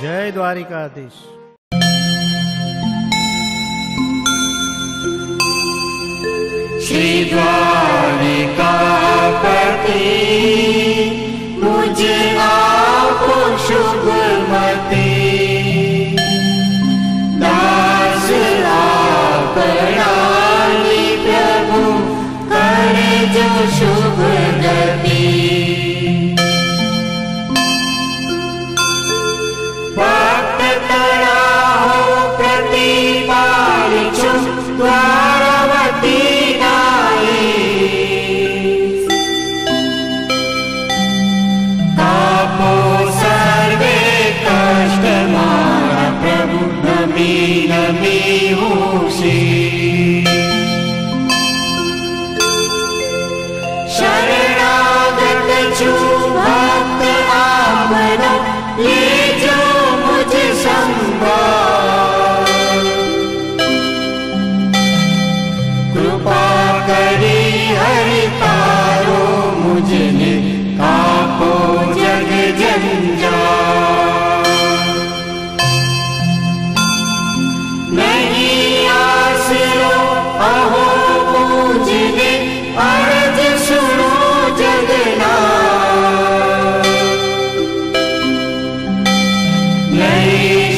जय द्वारिकाधीश। श्री द्वारिकापति मुझे आपो शुभ मति दास प्रभु करे जो शुभ गति।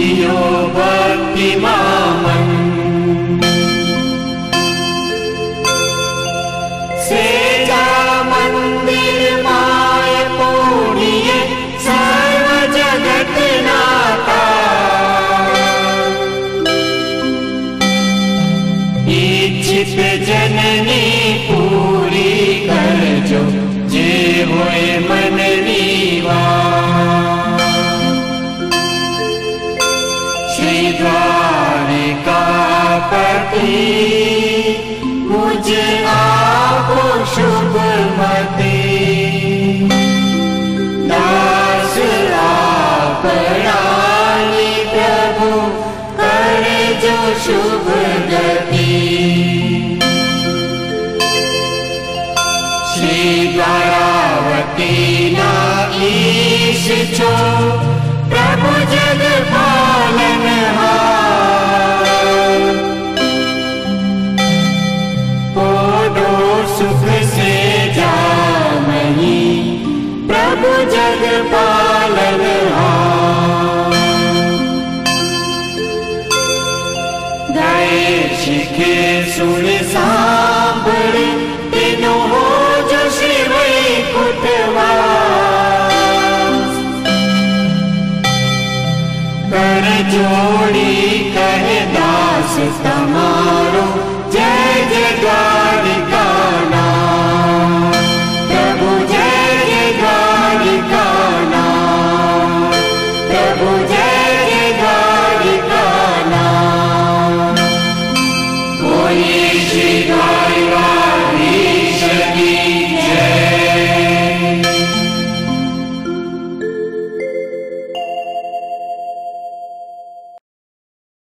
दियो भक्ति मामन सेजा मंदिर माय पूर्णिये सर्व जगत नाता इच्छित जननी श्री द्वारिकापति मुझे आपो मति दास आपरानी प्रभु करे जो शुभ गति श्री द्वारावती ना प्रभु जग शिखे सुन जो शिव कुटवास कर जोड़ी कहे दास तमारो जय जय द्वार